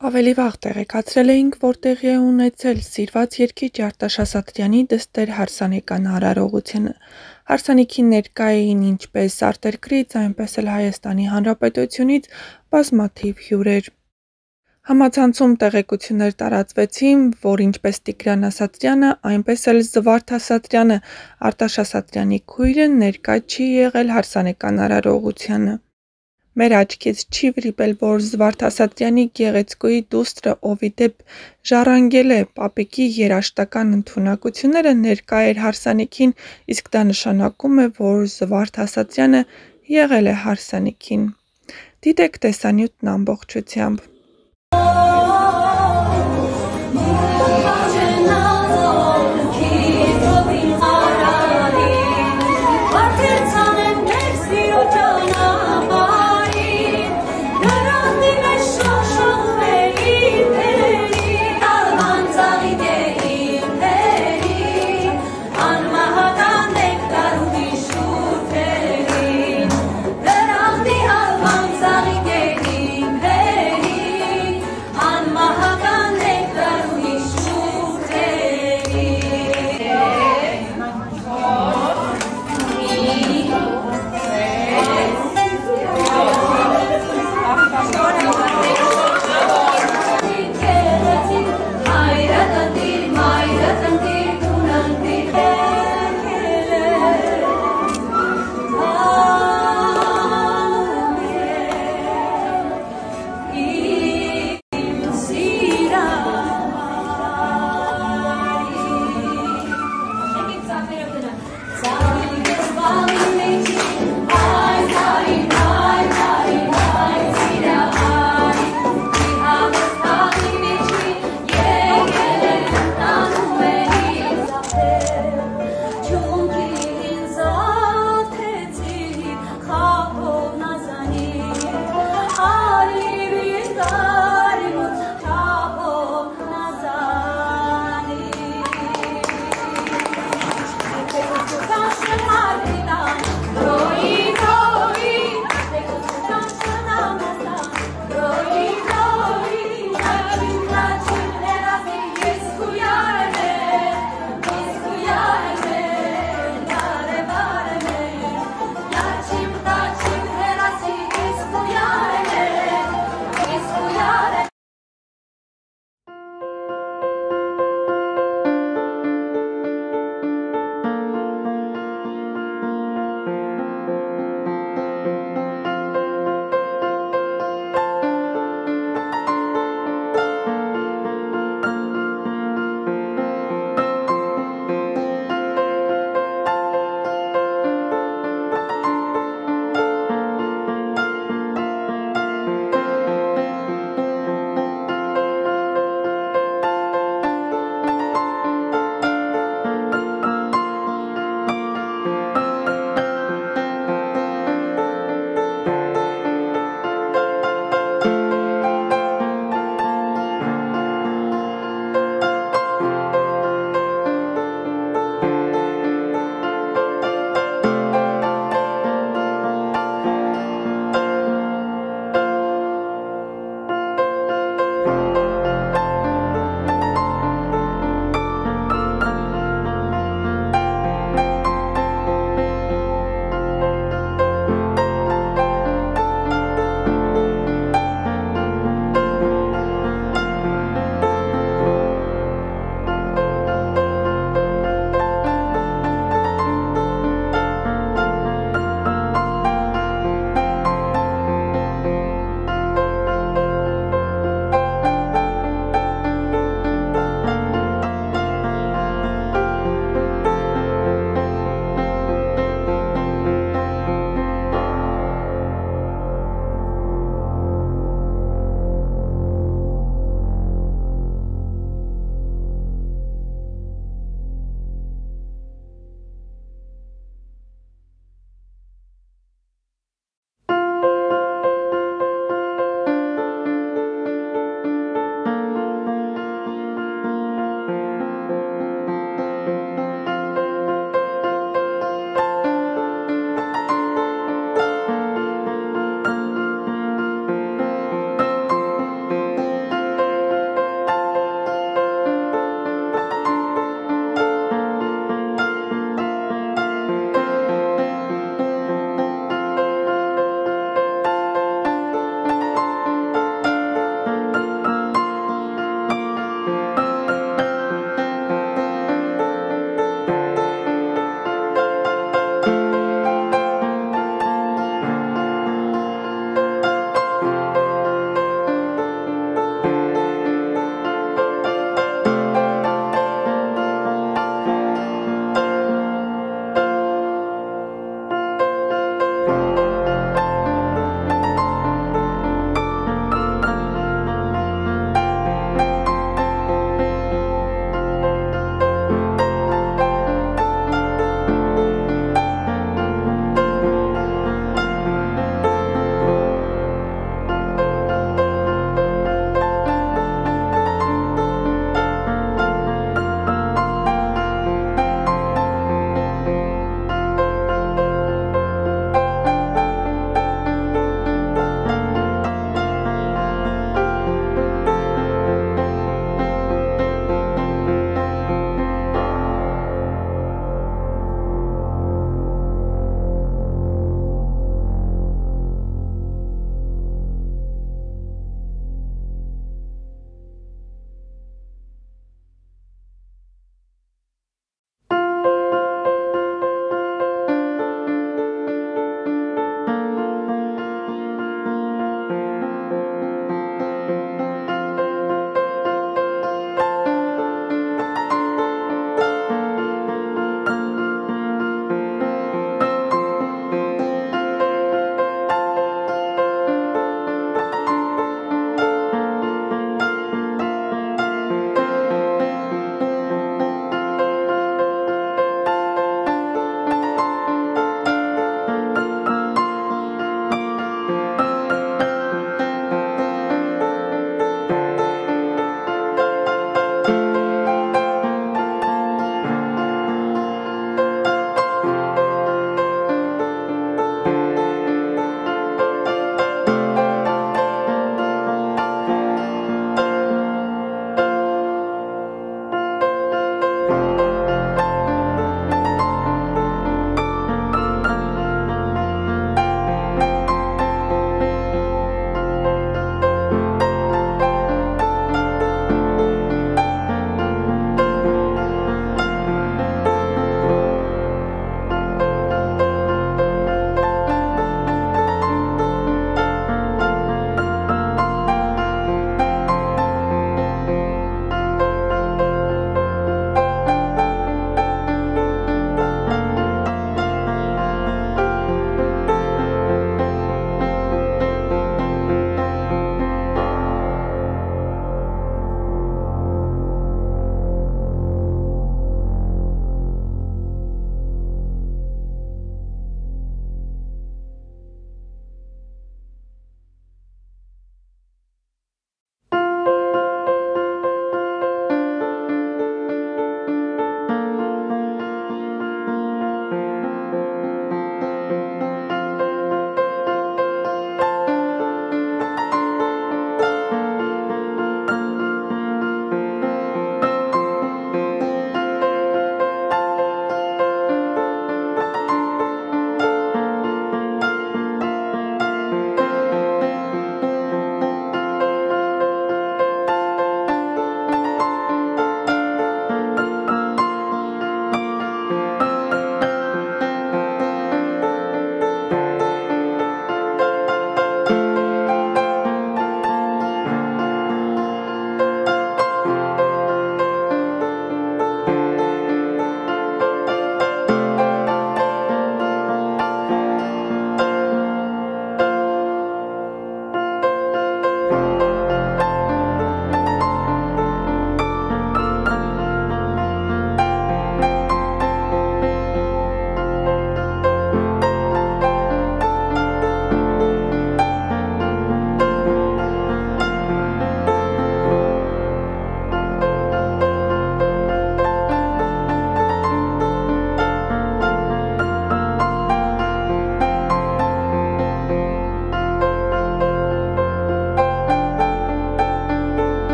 Ավելի վաղ տեղեկացրել էինք, որ տեղի է ունեցել սիրված երգիչ Արտաշ Ասատրյանի դստեր հարսանեկան արարողությունը։ Հարսանիքին ներկա էին ինչպես արտերկրից, այնպես էլ Հայաստանի Հանրապետությունից բազմաթիվ հյուրեր։ Համացանցում տեղեկություններ տարածվեցին, որ ինչպես Տիգրան Ասատրյանը, այնպես էլ Զվարթ Ասատրյանը, Արտաշ Ասատրյանի քույրը ներկա չի եղել հարսանեկան արարողությանը։ Մեր աչքից չի վրիպել, որ Զվարթ Ասատրյանի գեղեցկուհի դուստրը, ով ի դեպ ժառանգել է պապիկի երաժշտական ընդունակությունները, ներկա էր հարսանիքին, իսկ դա նշանակում է, որ Զվարթ Ասատրյանը եղել է հարսանիքին։ Դիտեք տեսանյութն ամբողջությամբ։